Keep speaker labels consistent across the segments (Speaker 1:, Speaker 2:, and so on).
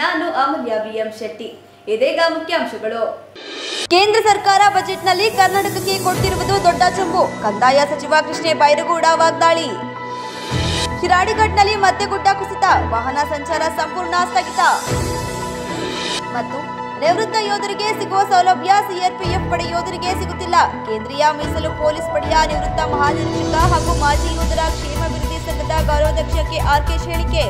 Speaker 1: ನಾನು ಅಮೂಲ್ಯ ವಿಎಂ ಶೆಟ್ಟಿ. ಇದೀಗ ಮುಖ್ಯಾಂಶಗಳು. ಕೇಂದ್ರ ಸರ್ಕಾರ ಬಜೆಟ್ನಲ್ಲಿ ಕರ್ನಾಟಕಕ್ಕೆ ಕೊಟ್ಟಿರುವುದು ದೊಡ್ಡ ಚಂಬು. ಕಂದಾಯ ಸಚಿವ ಕೃಷ್ಣೇ ಬೈರಗೌಡ ವಾಗ್ದಾಳಿ. ಶಿರಾಡಿಘಟ್ನಲ್ಲಿ ಮತ್ತೆ ಗುಡ್ಡ ಕುಸಿತ. ವಾಹನ ಸಂಚಾರ ಸಂಪೂರ್ಣ ಸ್ಥಗಿತ. ಮತ್ತು ನಿವೃತ್ತ ಯೋಧರಿಗೆ ಸಿಗುವ ಸೌಲಭ್ಯ ಸಿಆರ್ಪಿಎಫ್ ಪಡೆ ಯೋಧರಿಗೆ ಸಿಗುತ್ತಿಲ್ಲ. ಕೇಂದ್ರೀಯ ಮೀಸಲು ಪೊಲೀಸ್ ಪಡೆಯ ನಿವೃತ್ತ ಮಹಾನಿರೀಕ್ಷಕ ಹಾಗೂ ಮಾಜಿ ಯೋಧರ ಕ್ಷೇಮಾಭಿವೃದ್ಧಿ ಸಂಘದ ಗೌರವಾಧ್ಯಕ್ಷ ಕೆ ಆರ್ಕೆಶ್ ಹೇಳಿಕೆ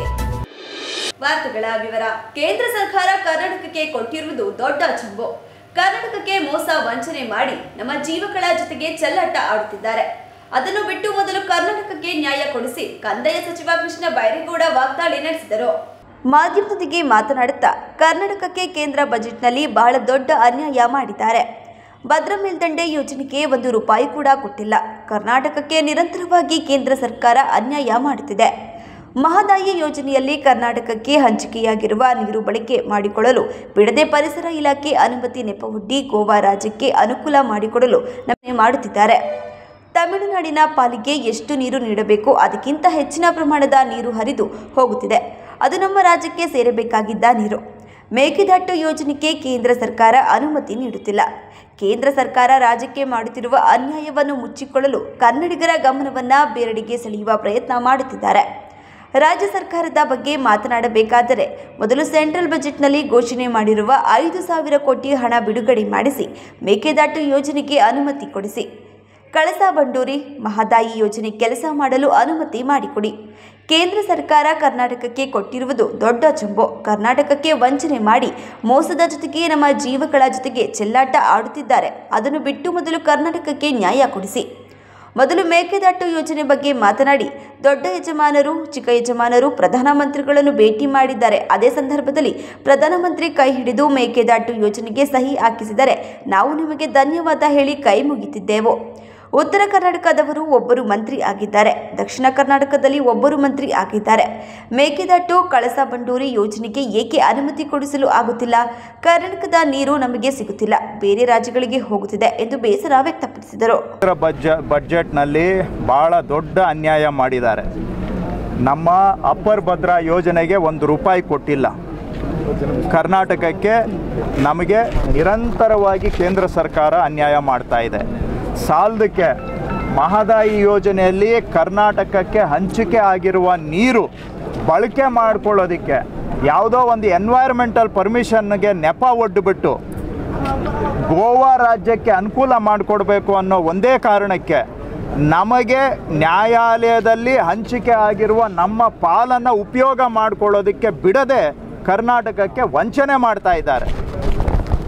Speaker 1: ವಾರ್ತೆಗಳ ವಿವರ. ಕೇಂದ್ರ ಸರ್ಕಾರ ಕರ್ನಾಟಕಕ್ಕೆ ಕೊಟ್ಟಿರುವುದು ದೊಡ್ಡ ಚಂಬು. ಕರ್ನಾಟಕಕ್ಕೆ ಮೋಸ ವಂಚನೆ ಮಾಡಿ ನಮ್ಮ ಜೀವಗಳ ಜೊತೆಗೆ ಚೆಲ್ಲಾಟ ಆಡುತ್ತಿದ್ದಾರೆ. ಅದನ್ನು ಬಿಟ್ಟು ಮೊದಲು ಕರ್ನಾಟಕಕ್ಕೆ ನ್ಯಾಯ ಕೊಡಿಸಿ ಕಂದಾಯ ಸಚಿವ ಕೃಷ್ಣ ಬೈರೇಗೌಡ ವಾಗ್ದಾಳಿ ನಡೆಸಿದರು. ಮಾಧ್ಯಮದೊಂದಿಗೆ ಮಾತನಾಡುತ್ತಾ ಕರ್ನಾಟಕಕ್ಕೆ ಕೇಂದ್ರ ಬಜೆಟ್ನಲ್ಲಿ ಬಹಳ ದೊಡ್ಡ ಅನ್ಯಾಯ ಮಾಡಿದ್ದಾರೆ. ಭದ್ರ ಮೇಲ್ದಂಡೆ ಯೋಜನೆಗೆ ಒಂದು ರೂಪಾಯಿ ಕೂಡ ಕೊಟ್ಟಿಲ್ಲ. ಕರ್ನಾಟಕಕ್ಕೆ ನಿರಂತರವಾಗಿ ಕೇಂದ್ರ ಸರ್ಕಾರ ಅನ್ಯಾಯ ಮಾಡುತ್ತಿದೆ. ಮಹದಾಯಿ ಯೋಜನೆಯಲ್ಲಿ ಕರ್ನಾಟಕಕ್ಕೆ ಹಂಚಿಕೆಯಾಗಿರುವ ನೀರು ಬಳಕೆ ಮಾಡಿಕೊಳ್ಳಲು ಬಿಡದೆ ಪರಿಸರ ಇಲಾಖೆ ಅನುಮತಿ ನೆಪವೊಡ್ಡಿ ಗೋವಾ ರಾಜ್ಯಕ್ಕೆ ಅನುಕೂಲ ಮಾಡಿಕೊಡಲು ನಮಗೆ ಮಾಡುತ್ತಿದ್ದಾರೆ. ತಮಿಳುನಾಡಿನ ಪಾಲಿಗೆ ಎಷ್ಟು ನೀರು ನೀಡಬೇಕು? ಅದಕ್ಕಿಂತ ಹೆಚ್ಚಿನ ಪ್ರಮಾಣದ ನೀರು ಹರಿದು ಹೋಗುತ್ತಿದೆ. ಅದು ನಮ್ಮ ರಾಜ್ಯಕ್ಕೆ ಸೇರಬೇಕಾಗಿದ್ದ ನೀರು. ಮೇಕೆದಾಟು ಯೋಜನೆಗೆ ಕೇಂದ್ರ ಸರ್ಕಾರ ಅನುಮತಿ ನೀಡುತ್ತಿಲ್ಲ. ಕೇಂದ್ರ ಸರ್ಕಾರ ರಾಜ್ಯಕ್ಕೆ ಮಾಡುತ್ತಿರುವ ಅನ್ಯಾಯವನ್ನು ಮುಚ್ಚಿಕೊಳ್ಳಲು ಕನ್ನಡಿಗರ ಗಮನವನ್ನು ಬೇರೆಡೆಗೆ ಸೆಳೆಯುವ ಪ್ರಯತ್ನ ಮಾಡುತ್ತಿದ್ದಾರೆ. ರಾಜ್ಯ ಸರ್ಕಾರದ ಬಗ್ಗೆ ಮಾತನಾಡಬೇಕಾದರೆ ಮೊದಲು ಸೆಂಟ್ರಲ್ ಬಜೆಟ್ನಲ್ಲಿ ಘೋಷಣೆ ಮಾಡಿರುವ ಐದು ಸಾವಿರ ಕೋಟಿ ಹಣ ಬಿಡುಗಡೆ ಮಾಡಿಸಿ ಮೇಕೆದಾಟು ಯೋಜನೆಗೆ ಅನುಮತಿ ಕೊಡಿಸಿ. ಕಳಸಾ ಬಂಡೂರಿ, ಮಹದಾಯಿ ಯೋಜನೆ ಕೆಲಸ ಮಾಡಲು ಅನುಮತಿ ಮಾಡಿಕೊಡಿ. ಕೇಂದ್ರ ಸರ್ಕಾರ ಕರ್ನಾಟಕಕ್ಕೆ ಕೊಟ್ಟಿರುವುದು ದೊಡ್ಡ ಚಂಬು ಕರ್ನಾಟಕಕ್ಕೆ ವಂಚನೆ ಮಾಡಿ ಮೋಸದ ಜೊತೆಗೆ ನಮ್ಮ ಜೀವಗಳ ಜೊತೆಗೆ ಚೆಲ್ಲಾಟ ಆಡುತ್ತಿದ್ದಾರೆ. ಅದನ್ನು ಬಿಟ್ಟು ಮೊದಲು ಕರ್ನಾಟಕಕ್ಕೆ ನ್ಯಾಯ ಕೊಡಿಸಿ. ಮೊದಲು ಮೇಕೆದಾಟು ಯೋಜನೆ ಬಗ್ಗೆ ಮಾತನಾಡಿ, ದೊಡ್ಡ ಯಜಮಾನರು, ಚಿಕ್ಕ ಯಜಮಾನರು ಪ್ರಧಾನಮಂತ್ರಿಗಳನ್ನು ಭೇಟಿ ಮಾಡಿದ್ದಾರೆ. ಅದೇ ಸಂದರ್ಭದಲ್ಲಿ ಪ್ರಧಾನಮಂತ್ರಿ ಕೈ ಹಿಡಿದು ಮೇಕೆದಾಟು ಯೋಜನೆಗೆ ಸಹಿ ಹಾಕಿಸಿದರೆ ನಾವು ನಿಮಗೆ ಧನ್ಯವಾದ ಹೇಳಿ ಕೈ ಮುಗಿತಿದ್ದೆವು. ಉತ್ತರ ಕರ್ನಾಟಕದವರು ಒಬ್ಬರು ಮಂತ್ರಿ ಆಗಿದ್ದಾರೆ. ದಕ್ಷಿಣ ಕರ್ನಾಟಕದಲ್ಲಿ ಒಬ್ಬರು ಮಂತ್ರಿ ಆಗಿದ್ದಾರೆ. ಮೇಕೆದಾಟು ಕಳಸಾ ಬಂಡೂರಿ ಯೋಜನೆಗೆ ಏಕೆ ಅನುಮತಿ ಕೊಡಿಸಲು ಆಗುತ್ತಿಲ್ಲ? ಕರ್ನಾಟಕದ ನೀರು ನಮಗೆ ಸಿಗುತ್ತಿಲ್ಲ. ಬೇರೆ ರಾಜ್ಯಗಳಿಗೆ ಹೋಗುತ್ತಿದೆ ಎಂದು ಬೇಸರ ವ್ಯಕ್ತಪಡಿಸಿದರು.
Speaker 2: ಬಜೆಟ್ನಲ್ಲಿ ಬಹಳ ದೊಡ್ಡ ಅನ್ಯಾಯ ಮಾಡಿದ್ದಾರೆ. ನಮ್ಮ ಅಪ್ಪರ್ ಭದ್ರಾ ಯೋಜನೆಗೆ ಒಂದು ರೂಪಾಯಿ ಕೊಟ್ಟಿಲ್ಲ. ಕರ್ನಾಟಕಕ್ಕೆ ನಮಗೆ ನಿರಂತರವಾಗಿ ಕೇಂದ್ರ ಸರ್ಕಾರ ಅನ್ಯಾಯ ಮಾಡ್ತಾ ಇದೆ. ಸಾಲದಕ್ಕೆ ಮಹದಾಯಿ ಯೋಜನೆಯಲ್ಲಿ ಕರ್ನಾಟಕಕ್ಕೆ ಹಂಚಿಕೆ ಆಗಿರುವ ನೀರು ಬಳಕೆ ಮಾಡ್ಕೊಳ್ಳೋದಕ್ಕೆ ಯಾವುದೋ ಒಂದು ಎನ್ವೈರ್ಮೆಂಟಲ್ ಪರ್ಮಿಷನ್ಗೆ ನೆಪ ಒಡ್ಡುಬಿಟ್ಟು ಗೋವಾ ರಾಜ್ಯಕ್ಕೆ ಅನುಕೂಲ ಮಾಡಿಕೊಡ್ಬೇಕು ಅನ್ನೋ ಒಂದೇ ಕಾರಣಕ್ಕೆ ನಮಗೆ ನ್ಯಾಯಾಲಯದಲ್ಲಿ ಹಂಚಿಕೆ ಆಗಿರುವ ನಮ್ಮ ಪಾಲನ್ನು ಉಪಯೋಗ ಮಾಡಿಕೊಳ್ಳೋದಕ್ಕೆ ಬಿಡದೆ ಕರ್ನಾಟಕಕ್ಕೆ ವಂಚನೆ ಮಾಡ್ತಾ ಇದ್ದಾರೆ.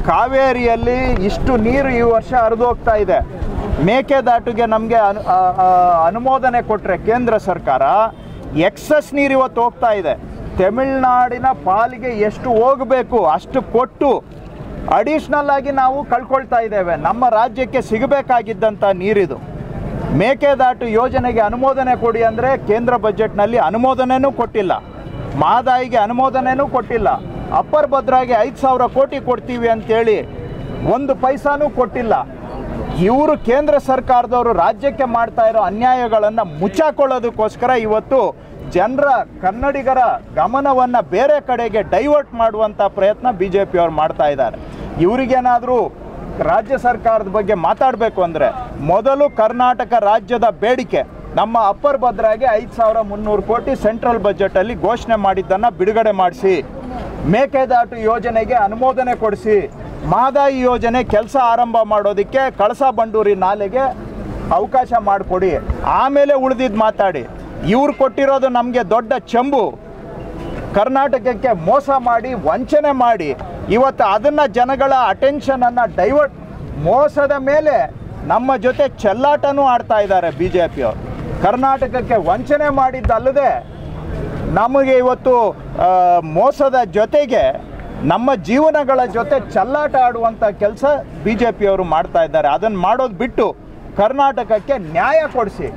Speaker 2: ಕಾವೇರಿಯಲ್ಲಿ ಇಷ್ಟು ನೀರು ಈ ವರ್ಷ ಹರಿದೋಗ್ತಾ ಇದೆ. ಮೇಕೆದಾಟುಗೆ ನಮಗೆ ಅನು ಅನುಮೋದನೆ ಕೊಟ್ಟರೆ ಕೇಂದ್ರ ಸರ್ಕಾರ ಎಕ್ಸಸ್ ನೀರು ಇವತ್ತು ಹೋಗ್ತಾ ಇದೆ. ತಮಿಳ್ನಾಡಿನ ಪಾಲಿಗೆ ಎಷ್ಟು ಹೋಗಬೇಕು, ಅಷ್ಟು ಕೊಟ್ಟು ಅಡಿಷ್ನಲ್ ಆಗಿ ನಾವು ಕಳ್ಕೊಳ್ತಾ ಇದ್ದೇವೆ. ನಮ್ಮ ರಾಜ್ಯಕ್ಕೆ ಸಿಗಬೇಕಾಗಿದ್ದಂಥ ನೀರಿದು. ಮೇಕೆದಾಟು ಯೋಜನೆಗೆ ಅನುಮೋದನೆ ಕೊಡಿ ಅಂದರೆ ಕೇಂದ್ರ ಬಜೆಟ್ನಲ್ಲಿ ಅನುಮೋದನೆಯೂ ಕೊಟ್ಟಿಲ್ಲ. ಮಾದಾಯಿಗೆ ಅನುಮೋದನೆಯೂ ಕೊಟ್ಟಿಲ್ಲ. ಅಪ್ಪರ್ ಭದ್ರಾಗೆ ಐದು ಸಾವಿರ ಕೋಟಿ ಕೊಡ್ತೀವಿ ಅಂತೇಳಿ ಒಂದು ಪೈಸಾನೂ ಕೊಟ್ಟಿಲ್ಲ. ಇವರು ಕೇಂದ್ರ ಸರ್ಕಾರದವರು ರಾಜ್ಯಕ್ಕೆ ಮಾಡ್ತಾ ಇರೋ ಅನ್ಯಾಯಗಳನ್ನು ಮುಚ್ಚಾಕೊಳ್ಳೋದಕ್ಕೋಸ್ಕರ ಇವತ್ತು ಜನರ ಕನ್ನಡಿಗರ ಗಮನವನ್ನು ಬೇರೆ ಕಡೆಗೆ ಡೈವರ್ಟ್ ಮಾಡುವಂಥ ಪ್ರಯತ್ನ ಬಿ ಜೆ ಪಿಯವ್ರು ಮಾಡ್ತಾ ಇದ್ದಾರೆ. ಇವರಿಗೇನಾದರೂ ರಾಜ್ಯ ಸರ್ಕಾರದ ಬಗ್ಗೆ ಮಾತಾಡಬೇಕು ಅಂದರೆ ಮೊದಲು ಕರ್ನಾಟಕ ರಾಜ್ಯದ ಬೇಡಿಕೆ, ನಮ್ಮ ಅಪ್ಪರ್ ಭದ್ರಾಗೆ ಐದು ಸಾವಿರ ಮುನ್ನೂರು ಕೋಟಿ ಸೆಂಟ್ರಲ್ ಬಜೆಟಲ್ಲಿ ಘೋಷಣೆ ಮಾಡಿದ್ದನ್ನು ಬಿಡುಗಡೆ ಮಾಡಿಸಿ, ಮೇಕೆದಾಟು ಯೋಜನೆಗೆ ಅನುಮೋದನೆ ಕೊಡಿಸಿ ಮಹದಾಯಿ ಯೋಜನೆ ಕೆಲಸ ಆರಂಭ ಮಾಡೋದಕ್ಕೆ ಕಳಸಾ ಬಂಡೂರಿ ನಾಲೆಗೆ ಅವಕಾಶ ಮಾಡಿಕೊಡಿ. ಆಮೇಲೆ ಉಳಿದಿದ್ದು ಮಾತಾಡಿ. ಇವ್ರು ಕೊಟ್ಟಿರೋದು ನಮಗೆ ದೊಡ್ಡ ಚೆಂಬು. ಕರ್ನಾಟಕಕ್ಕೆ ಮೋಸ ಮಾಡಿ, ವಂಚನೆ ಮಾಡಿ. ಇವತ್ತು ಅದನ್ನು ಜನಗಳ ಅಟೆನ್ಷನನ್ನು ಡೈವರ್ಟ್ ಮೋಸದ ಮೇಲೆ ನಮ್ಮ ಜೊತೆ ಚೆಲ್ಲಾಟನೂ ಆಡ್ತಾ ಇದ್ದಾರೆ ಬಿ ಜೆ ಪಿಯವರು ಕರ್ನಾಟಕಕ್ಕೆ ವಂಚನೆ ಮಾಡಿದ್ದಲ್ಲದೆ ನಮಗೆ ಇವತ್ತು ಮೋಸದ ಜೊತೆಗೆ ನಮ್ಮ ಜೀವನಗಳ ಜೊತೆ ಚಲ್ಲಾಟ ಆಡುವಂಥ ಕೆಲಸ ಬಿ ಜೆ ಪಿಯವರು ಮಾಡ್ತಾ ಇದ್ದಾರೆ. ಅದನ್ನು ಮಾಡೋದು ಬಿಟ್ಟು ಕರ್ನಾಟಕಕ್ಕೆ ನ್ಯಾಯ ಕೊಡಿಸಿ.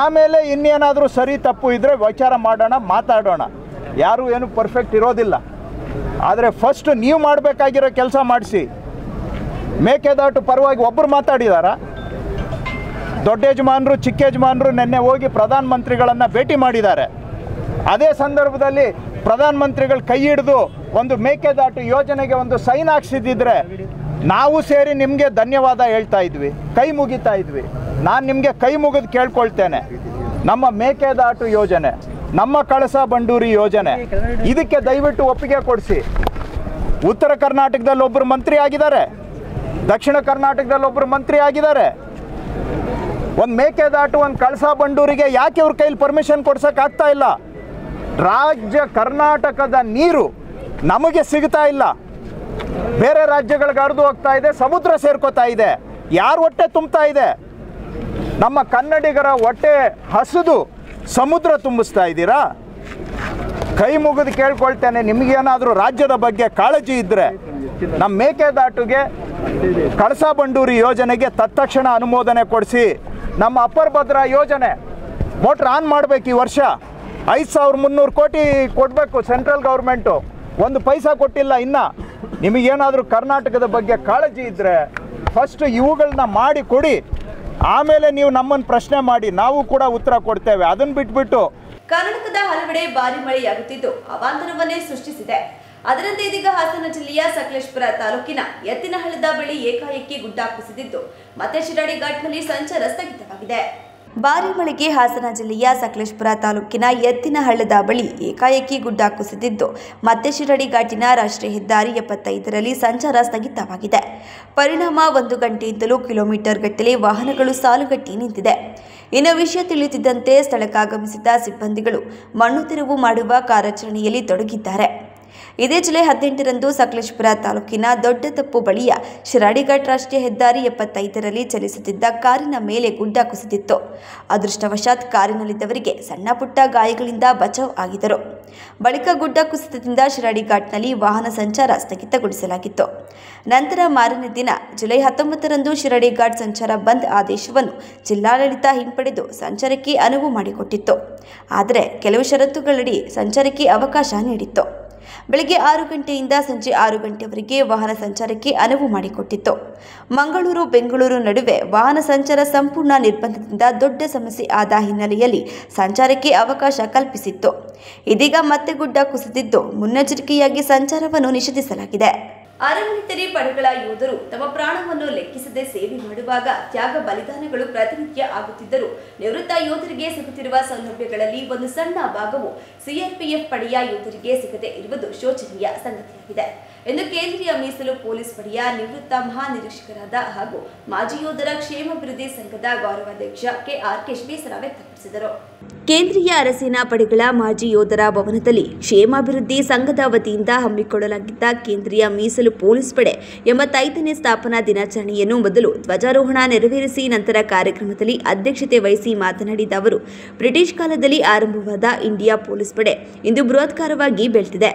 Speaker 2: ಆಮೇಲೆ ಇನ್ನೇನಾದರೂ ಸರಿ ತಪ್ಪು ಇದ್ದರೆ ವಿಚಾರ ಮಾಡೋಣ, ಮಾತಾಡೋಣ. ಯಾರೂ ಏನು ಪರ್ಫೆಕ್ಟ್ ಇರೋದಿಲ್ಲ. ಆದರೆ ಫಸ್ಟ್ ನೀವು ಮಾಡಬೇಕಾಗಿರೋ ಕೆಲಸ ಮಾಡಿಸಿ. ಮೇಕೆದಾಟು ಪರವಾಗಿ ಒಬ್ಬರು ಮಾತಾಡಿದಾರ? ದೊಡ್ಡ ಯಜಮಾನರು, ಚಿಕ್ಕ ಯಜಮಾನರು ನಿನ್ನೆ ಹೋಗಿ ಪ್ರಧಾನಮಂತ್ರಿಗಳನ್ನು ಭೇಟಿ ಮಾಡಿದ್ದಾರೆ. ಅದೇ ಸಂದರ್ಭದಲ್ಲಿ ಪ್ರಧಾನಮಂತ್ರಿಗಳು ಕೈ ಹಿಡಿದು ಒಂದು ಮೇಕೆದಾಟು ಯೋಜನೆಗೆ ಒಂದು ಸೈನ್ ಹಾಕ್ಸಿದ್ದಿದ್ರೆ ನಾವು ಸೇರಿ ನಿಮಗೆ ಧನ್ಯವಾದ ಹೇಳ್ತಾ ಇದ್ವಿ, ಕೈ ಮುಗಿತಾ ಇದ್ವಿ. ನಾನು ನಿಮಗೆ ಕೈ ಮುಗಿದು ಕೇಳ್ಕೊಳ್ತೇನೆ. ನಮ್ಮ ಮೇಕೆದಾಟು ಯೋಜನೆ, ನಮ್ಮ ಕಳಸ ಬಂಡೂರಿ ಯೋಜನೆ, ಇದಕ್ಕೆ ದಯವಿಟ್ಟು ಒಪ್ಪಿಗೆ ಕೊಡಿಸಿ. ಉತ್ತರ ಕರ್ನಾಟಕದಲ್ಲಿ ಒಬ್ಬರು ಮಂತ್ರಿ ಆಗಿದ್ದಾರೆ, ದಕ್ಷಿಣ ಕರ್ನಾಟಕದಲ್ಲಿ ಒಬ್ಬರು ಮಂತ್ರಿ ಆಗಿದ್ದಾರೆ. ಒಂದು ಮೇಕೆದಾಟು, ಒಂದು ಕಳಸ ಬಂಡೂರಿಗೆ ಯಾಕೆ ಇವ್ರ ಕೈಲಿ ಪರ್ಮಿಷನ್ ಕೊಡ್ಸೋಕ್ಕಾಗ್ತಾ ಇಲ್ಲ? ರಾಜ್ಯ ಕರ್ನಾಟಕದ ನೀರು ನಮಗೆ ಸಿಗ್ತಾ ಇಲ್ಲ. ಬೇರೆ ರಾಜ್ಯಗಳಿಗೆ ಹರಿದು ಹೋಗ್ತಾ ಇದೆ, ಸಮುದ್ರ ಸೇರ್ಕೋತಾ ಇದೆ, ಯಾರು ಹೊಟ್ಟೆ ತುಂಬ್ತಾ ಇದೆ? ನಮ್ಮ ಕನ್ನಡಿಗರ ಹೊಟ್ಟೆ ಹಸಿದು ಸಮುದ್ರ ತುಂಬಿಸ್ತಾ ಇದ್ದೀರಾ? ಕೈ ಮುಗಿದು ಕೇಳ್ಕೊಳ್ತೇನೆ ನಿಮಗೇನಾದರೂ ರಾಜ್ಯದ ಬಗ್ಗೆ ಕಾಳಜಿ ಇದ್ದರೆ ನಮ್ಮ ಮೇಕೆದಾಟುಗೆ ಕಳಸಾ ಬಂಡೂರಿ ಯೋಜನೆಗೆ ತತ್ಕ್ಷಣ ಅನುಮೋದನೆ ಕೊಡಿಸಿ, ನಮ್ಮ ಅಪ್ಪರ್ ಭದ್ರಾ ಯೋಜನೆ ಮೋಟ್ರ್ ಆನ್ ಮಾಡಬೇಕು ಈ ವರ್ಷ. ಐದು ಸಾವಿರ ಮುನ್ನೂರು ಕೋಟಿ ಕೊಡಬೇಕು ಸೆಂಟ್ರಲ್ ಗೌರ್ಮೆಂಟು. ಒಂದು ಪೈಸಾ ಕೊಟ್ಟಿಲ್ಲ ಇನ್ನು. ನಿಮಗೇನಾದರೂ ಕರ್ನಾಟಕದ ಬಗ್ಗೆ ಕಾಳಜಿ ಇದ್ದರೆ ಫಸ್ಟ್ ಇವುಗಳನ್ನ ಮಾಡಿ ಕೊಡಿ. ಆಮೇಲೆ ನೀವು ನಮ್ಮನ್ನು ಪ್ರಶ್ನೆ ಮಾಡಿ, ನಾವು ಕೂಡ ಉತ್ತರ ಕೊಡ್ತೇವೆ. ಅದನ್ನು ಬಿಟ್ಬಿಟ್ಟು.
Speaker 1: ಕರ್ನಾಟಕದ ಹಲವೆಡೆ ಭಾರಿ ಮಳೆಯಾಗುತ್ತಿದ್ದು. ಅವಾಂತರವನ್ನೇ ಸೃಷ್ಟಿಸಿದೆ. ಅದರಂತೆ ಇದೀಗ ಹಾಸನ ಜಿಲ್ಲೆಯ ಸಕಲೇಶ್ಪುರ ತಾಲೂಕಿನ ಎತ್ತಿನಹಳ್ಳದ ಬಳಿ ಏಕಾಏಕಿ ಗುಡ್ಡ ಕುಸಿದಿದ್ದು. ಮತ್ತೆ ಶಿರಾಡಿ ಘಾಟ್ನಲ್ಲಿ ಸಂಚಾರ ಸ್ಥಗಿತವಾಗಿದೆ. ಭಾರಿ ಮಳೆಗೆ ಹಾಸನ ಜಿಲ್ಲೆಯ ಸಕಲೇಶ್ಪುರ ತಾಲೂಕಿನ ಎತ್ತಿನಹಳ್ಳದ ಬಳಿ ಏಕಾಏಕಿ ಗುಡ್ಡ ಕುಸಿದಿದ್ದು, ಮತ್ತೆ ಶಿರಡಿ ಘಾಟಿನ ರಾಷ್ಟ್ರೀಯ ಹೆದ್ದಾರಿ ಎಪ್ಪತ್ತೈದರಲ್ಲಿ ಸಂಚಾರ ಸ್ಥಗಿತವಾಗಿದೆ. ಪರಿಣಾಮ ಒಂದು ಗಂಟೆಯಿಂದಲೂ ಕಿಲೋಮೀಟರ್ ಗಟ್ಟಲೆ ವಾಹನಗಳು ಸಾಲುಗಟ್ಟಿ ನಿಂತಿದೆ. ಇನ್ನು ವಿಷಯ ತಿಳಿಯುತ್ತಿದ್ದಂತೆ ಸ್ಥಳಕ್ಕಾಗಮಿಸಿದ ಸಿಬ್ಬಂದಿಗಳು ಮಣ್ಣು ತೆರವು ಮಾಡುವ ಕಾರ್ಯಾಚರಣೆಯಲ್ಲಿ ತೊಡಗಿದ್ದಾರೆ. ಇದೇ ಜುಲೈ ಹದಿನೆಂಟರಂದು ಸಕಲೇಶ್ಪುರ ತಾಲೂಕಿನ ದೊಡ್ಡ ತಪ್ಪು ಬಳಿಯ ಶಿರಾಡಿಘಾಟ್ ರಾಷ್ಟ್ರೀಯ ಹೆದ್ದಾರಿ ಎಪ್ಪತ್ತೈದರಲ್ಲಿ ಚಲಿಸುತ್ತಿದ್ದ ಕಾರಿನ ಮೇಲೆ ಗುಡ್ಡ ಕುಸಿದಿತ್ತು. ಅದೃಷ್ಟವಶಾತ್ ಕಾರಿನಲ್ಲಿದ್ದವರಿಗೆ ಸಣ್ಣ ಪುಟ್ಟ ಗಾಯಗಳಿಂದ ಬಚಾವ್ ಆಗಿದ್ದರು. ಬಳಿಕ ಗುಡ್ಡ ಕುಸಿತದಿಂದ ಶಿರಾಡಿಘಾಟ್ನಲ್ಲಿ ವಾಹನ ಸಂಚಾರ ಸ್ಥಗಿತಗೊಳಿಸಲಾಗಿತ್ತು. ನಂತರ ಮಾರನೇ ದಿನ ಜುಲೈ ಹತ್ತೊಂಬತ್ತರಂದು ಶಿರಾಡಿಘಾಟ್ ಸಂಚಾರ ಬಂದ್ ಆದೇಶವನ್ನು ಜಿಲ್ಲಾಡಳಿತ ಹಿಂಪಡೆದು ಸಂಚಾರಕ್ಕೆ ಅನುವು ಮಾಡಿಕೊಟ್ಟಿತ್ತು. ಆದರೆ ಕೆಲವು ಷರತ್ತುಗಳಡಿ ಸಂಚಾರಕ್ಕೆ ಅವಕಾಶ ನೀಡಿತ್ತು. ಬೆಳಗ್ಗೆ ಆರು ಗಂಟೆಯಿಂದ ಸಂಜೆ ಆರು ಗಂಟೆವರೆಗೆ ವಾಹನ ಸಂಚಾರಕ್ಕೆ ಅನುವು ಮಾಡಿಕೊಟ್ಟಿತ್ತು. ಮಂಗಳೂರು, ಬೆಂಗಳೂರು ನಡುವೆ ವಾಹನ ಸಂಚಾರ ಸಂಪೂರ್ಣ ನಿರ್ಬಂಧದಿಂದ ದೊಡ್ಡ ಸಮಸ್ಯೆ ಆದ ಹಿನ್ನೆಲೆಯಲ್ಲಿ ಸಂಚಾರಕ್ಕೆ ಅವಕಾಶ ಕಲ್ಪಿಸಿತ್ತು. ಇದೀಗ ಮತ್ತೆ ಗುಡ್ಡ ಕುಸಿದಿದ್ದು ಮುನ್ನೆಚ್ಚರಿಕೆಯಾಗಿ ಸಂಚಾರವನ್ನು ನಿಷೇಧಿಸಲಾಗಿದೆ. ಅರೆಮಿಲಿಟರಿ ಪಡೆಗಳ ಯೋಧರು ತಮ್ಮ ಪ್ರಾಣವನ್ನು ಲೆಕ್ಕಿಸದೆ ಸೇವೆ ಮಾಡುವಾಗ ತ್ಯಾಗ ಬಲಿದಾನಗಳು ಪ್ರತಿನಿತ್ಯ ಆಗುತ್ತಿದ್ದರು ನಿವೃತ್ತ ಯೋಧರಿಗೆ ಸಿಗುತ್ತಿರುವ ಸೌಲಭ್ಯಗಳಲ್ಲಿ ಒಂದು ಸಣ್ಣ ಭಾಗವು ಸಿಆರ್ಪಿಎಫ್ ಪಡೆಯ ಯೋಧರಿಗೆ ಸಿಗದೆ ಇರುವುದು ಶೋಚನೀಯ ಸಂಗತಿಯಾಗಿದೆ. ಎಂದು ಕೇಂದ್ರೀಯ ಮೀಸಲು ಪೊಲೀಸ್ ಪಡೆಯ ನಿವೃತ್ತ ಮಹಾನಿರೀಕ್ಷಕರಾದ ಹಾಗೂ ಮಾಜಿ ಯೋಧರ ಕ್ಷೇಮಾಭಿವೃದ್ಧಿ ಸಂಘದ ಗೌರವಾಧ್ಯಕ್ಷ ಕೆಆರ್ ಕೆಶ್ ಬೇಸರ ವ್ಯಕ್ತಪಡಿಸಿದರು ಕೇಂದ್ರೀಯ ಅರಸೇನಾ ಪಡೆಗಳ ಮಾಜಿ ಯೋಧರ ಭವನದಲ್ಲಿ ಕ್ಷೇಮಾಭಿವೃದ್ಧಿ ಸಂಘದ ವತಿಯಿಂದ ಹಮ್ಮಿಕೊಳ್ಳಲಾಗಿದ್ದ ಕೇಂದ್ರೀಯ ಮೀಸಲು ಪೊಲೀಸ್ ಪಡೆ ಎಂಬತ್ತೈದನೇ ಸ್ಥಾಪನಾ ದಿನಾಚರಣೆಯನ್ನು ಮೊದಲು ಧ್ವಜಾರೋಹಣ ನೆರವೇರಿಸಿ ನಂತರ ಕಾರ್ಯಕ್ರಮದಲ್ಲಿ ಅಧ್ಯಕ್ಷತೆ ವಹಿಸಿ ಮಾತನಾಡಿದ ಅವರು, ಬ್ರಿಟಿಷ್ ಕಾಲದಲ್ಲಿ ಆರಂಭವಾದ ಇಂಡಿಯಾ ಪೊಲೀಸ್ ಪಡೆ ಇಂದು ಬೃಹತ್ಕಾರವಾಗಿ ಬೆಳೆದಿದೆ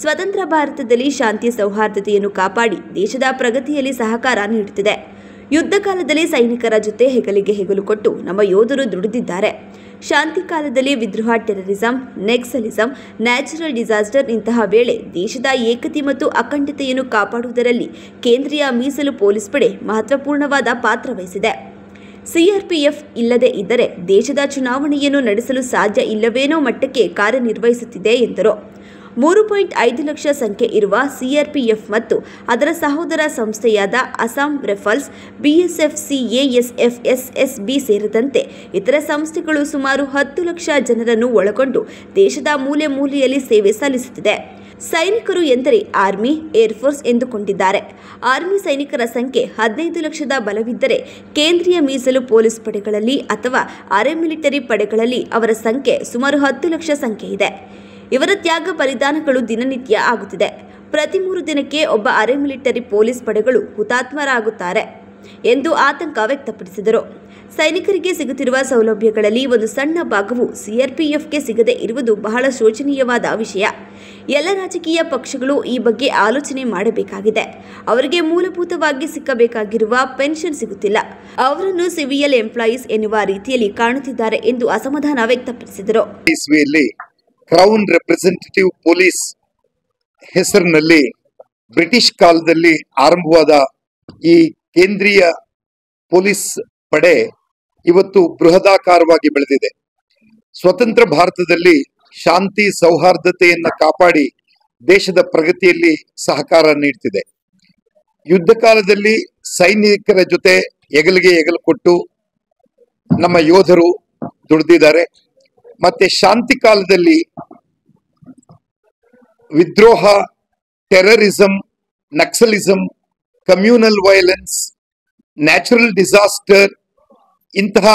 Speaker 1: ಸ್ವತಂತ್ರ ಭಾರತದಲ್ಲಿ ಶಾಂತಿ ಸೌಹಾರ್ದತೆಯನ್ನು ಕಾಪಾಡಿ ದೇಶದ ಪ್ರಗತಿಯಲ್ಲಿ ಸಹಕಾರ ನೀಡುತ್ತಿದೆ. ಯುದ್ಧ ಕಾಲದಲ್ಲಿ ಸೈನಿಕರ ಜೊತೆ ಹೆಗಲಿಗೆ ಹೆಗಲು ಕೊಟ್ಟು ನಮ್ಮ ಯೋಧರು ದುಡಿದಿದ್ದಾರೆ. ಶಾಂತಿ ಕಾಲದಲ್ಲಿ ವಿದ್ರೋಹ, ಟೆರರಿಸಂ, ನೆಕ್ಸಲಿಸಂ, ನ್ಯಾಚುರಲ್ ಡಿಸಾಸ್ಟರ್ ಇಂತಹ ವೇಳೆ ದೇಶದ ಏಕತೆ ಮತ್ತು ಅಖಂಡತೆಯನ್ನು ಕಾಪಾಡುವುದರಲ್ಲಿ ಕೇಂದ್ರೀಯ ಮೀಸಲು ಪೊಲೀಸ್ ಪಡೆ ಮಹತ್ವಪೂರ್ಣವಾದ ಪಾತ್ರ ವಹಿಸಿದೆ. ಸಿಆರ್ಪಿಎಫ್ ಇಲ್ಲದೆ ಇದ್ದರೆ ದೇಶದ ಚುನಾವಣೆಯನ್ನು ನಡೆಸಲು ಸಾಧ್ಯ ಇಲ್ಲವೇನೋ ಮಟ್ಟಕ್ಕೆ ಕಾರ್ಯನಿರ್ವಹಿಸುತ್ತಿದೆ ಎಂದರು. ಮೂರು ಪಾಯಿಂಟ್ ಐದು ಲಕ್ಷ ಸಂಖ್ಯೆ ಇರುವ ಸಿಆರ್ಪಿಎಫ್ ಮತ್ತು ಅದರ ಸಹೋದರ ಸಂಸ್ಥೆಯಾದ Assam rifles BSF CISF SSB ಸೇರಿದಂತೆ ಇತರ ಸಂಸ್ಥೆಗಳು ಸುಮಾರು ಹತ್ತು ಲಕ್ಷ ಜನರನ್ನು ಒಳಗೊಂಡು ದೇಶದ ಮೂಲೆ ಮೂಲೆಯಲ್ಲಿ ಸೇವೆ ಸಲ್ಲಿಸುತ್ತಿದೆ. ಸೈನಿಕರು ಎಂದರೆ ಆರ್ಮಿ ಏರ್ಫೋರ್ಸ್ ಎಂದುಕೊಂಡಿದ್ದಾರೆ. ಆರ್ಮಿ ಸೈನಿಕರ ಸಂಖ್ಯೆ ಹದಿನೈದು ಲಕ್ಷದ ಬಲವಿದ್ದರೆ ಕೇಂದ್ರೀಯ ಮೀಸಲು ಪೊಲೀಸ್ ಪಡೆಗಳಲ್ಲಿ ಅಥವಾ ಅರೆ ಮಿಲಿಟರಿ ಪಡೆಗಳಲ್ಲಿ ಅವರ ಸಂಖ್ಯೆ ಸುಮಾರು ಹತ್ತು ಲಕ್ಷ ಸಂಖ್ಯೆ ಇದೆ. ಇವರ ತ್ಯಾಗ ಬಲಿದಾನಗಳು ದಿನನಿತ್ಯ ಆಗುತ್ತಿದೆ. ಪ್ರತಿ ಮೂರು ದಿನಕ್ಕೆ ಒಬ್ಬ ಅರೆ ಮಿಲಿಟರಿ ಪೊಲೀಸ್ ಪಡೆಗಳು ಹುತಾತ್ಮರಾಗುತ್ತಾರೆ ಎಂದು ಆತಂಕ ವ್ಯಕ್ತಪಡಿಸಿದರು. ಸೈನಿಕರಿಗೆ ಸಿಗುತ್ತಿರುವ ಸೌಲಭ್ಯಗಳಲ್ಲಿ ಒಂದು ಸಣ್ಣ ಭಾಗವು ಸಿಆರ್ಪಿಎಫ್ಗೆ ಸಿಗದೇ ಇರುವುದು ಬಹಳ ಶೋಚನೀಯವಾದ ವಿಷಯ. ಎಲ್ಲ ರಾಜಕೀಯ ಪಕ್ಷಗಳು ಈ ಬಗ್ಗೆ ಆಲೋಚನೆ ಮಾಡಬೇಕಾಗಿದೆ. ಅವರಿಗೆ ಮೂಲಭೂತವಾಗಿ ಸಿಕ್ಕಬೇಕಾಗಿರುವ ಪೆನ್ಷನ್ ಸಿಗುತ್ತಿಲ್ಲ. ಅವರನ್ನು ಸಿವಿಯಲ್ ಎಂಪ್ಲಾಯೀಸ್ ಎನ್ನುವ ರೀತಿಯಲ್ಲಿ ಕಾಣುತ್ತಿದ್ದಾರೆ ಎಂದು ಅಸಮಾಧಾನ ವ್ಯಕ್ತಪಡಿಸಿದರು.
Speaker 3: ಕ್ರೌನ್ ರೆಪ್ರೆಸೆಂಟೇಟಿವ್ ಪೊಲೀಸ್ ಹೆಸರಿನಲ್ಲಿ ಬ್ರಿಟಿಷ್ ಕಾಲದಲ್ಲಿ ಆರಂಭವಾದ ಈ ಕೇಂದ್ರೀಯ ಪೊಲೀಸ್ ಪಡೆ ಇವತ್ತು ಬೃಹದಾಕಾರವಾಗಿ ಬೆಳೆದಿದೆ. ಸ್ವತಂತ್ರ ಭಾರತದಲ್ಲಿ ಶಾಂತಿ, ಸೌಹಾರ್ದತೆಯನ್ನ ಕಾಪಾಡಿ ದೇಶದ ಪ್ರಗತಿಯಲ್ಲಿ ಸಹಕಾರ ನೀಡ್ತಿದೆ. ಯುದ್ಧ ಕಾಲದಲ್ಲಿ ಸೈನಿಕರ ಜೊತೆ ಹೆಗಲಿಗೆ ಹೆಗಲು ಕೊಟ್ಟು ನಮ್ಮ ಯೋಧರು ದುಡಿದಿದ್ದಾರೆ. ಮತ್ತೆ ಶಾಂತಿ ಕಾಲದಲ್ಲಿ ವಿದ್ರೋಹ terrorism naxalism communal violence natural disaster ಇಂತಹ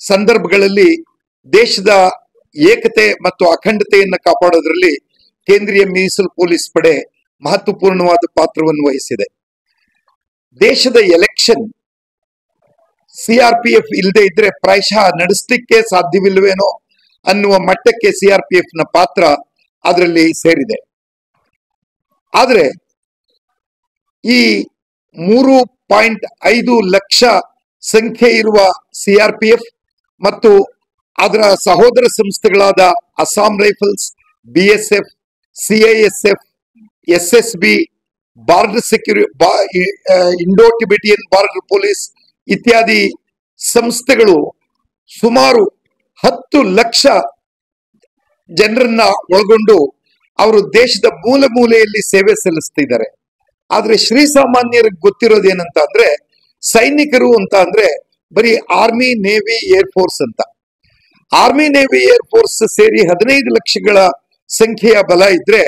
Speaker 3: ಸಂದರ್ಭಗಳಲ್ಲಿ ದೇಶದ ಏಕತೆ ಮತ್ತು ಅಖಂಡತೆಯನ್ನು ಕಾಪಾಡೋದ್ರಲ್ಲಿ ಕೇಂದ್ರೀಯ ಮೀಸಲು ಪೊಲೀಸ್ ಪಡೆ ಮಹತ್ವಪೂರ್ಣವಾದ ಪಾತ್ರವನ್ನು ವಹಿಸಿದೆ. ದೇಶದ ಎಲೆಕ್ಷನ್ ಸಿಆರ್ಪಿಎಫ್ ಇಲ್ಲದೆ ಇದ್ರೆ ಪ್ರಾಯಶಃ ನಡೆಸಲಿಕ್ಕೆ ಸಾಧ್ಯವಿಲ್ವೇನೋ ಅನ್ನುವ ಮಟ್ಟಕ್ಕೆ ಸಿಆರ್ಪಿಎಫ್ನ ಪಾತ್ರ ಅದರಲ್ಲಿ ಸೇರಿದೆ. ಆದರೆ ಈ ಮೂರು ಪಾಯಿಂಟ್ ಐದು ಲಕ್ಷ ಸಂಖ್ಯೆ ಇರುವ ಸಿಆರ್ಪಿಎಫ್ ಮತ್ತು ಅದರ ಸಹೋದರ ಸಂಸ್ಥೆಗಳಾದ Assam rifles BSF CISF S S B border security Indo Tibetan border police ಇತ್ಯಾದಿ ಸಂಸ್ಥೆಗಳು ಸುಮಾರು ಹತ್ತು ಲಕ್ಷ ಜನರನ್ನ ಒಳಗೊಂಡು ಅವರು ದೇಶದ ಮೂಲೆ ಮೂಲೆಯಲ್ಲಿ ಸೇವೆ ಸಲ್ಲಿಸ್ತಿದ್ದಾರೆ. ಆದ್ರೆ ಶ್ರೀ ಸಾಮಾನ್ಯರಿಗೆ ಗೊತ್ತಿರೋದೇನಂತ ಅಂದ್ರೆ ಸೈನಿಕರು ಅಂತ ಅಂದ್ರೆ ಬರೀ ಆರ್ಮಿ ನೇವಿ ಏರ್ ಫೋರ್ಸ್ ಅಂತ. ಆರ್ಮಿ ನೇವಿ ಏರ್ ಫೋರ್ಸ್ ಸೇರಿ ಹದಿನೈದು ಲಕ್ಷಗಳ ಸಂಖ್ಯೆಯ ಬಲ ಇದ್ರೆ